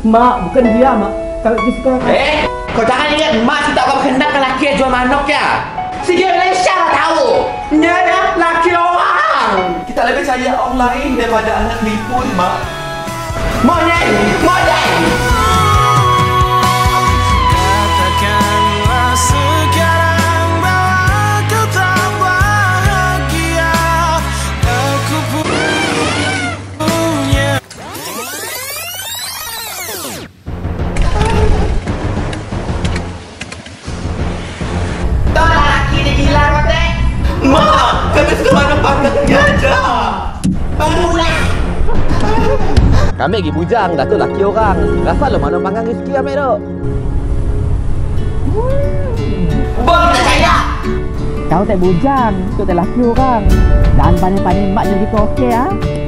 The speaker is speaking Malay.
Mak, bukan dia, Mak. Kami tu suka... Eh, kau jangan ingat mak si tak akan berkenan ke laki yang jual manok ya. Si dia Malaysia lah tahu. Dia laki orang. Kita lebih percaya orang lain daripada anak lipun, Mak. Monyet, monyet. Gila. Mak, kami suka mana pergi bujang, dah tu laki orang. Rasa lo mana panggang rezeki kami tu. Bang tak percaya. Kau tak bujang, tu tak laki orang. Dan pandai-pandai mak jadi kau okey, ah.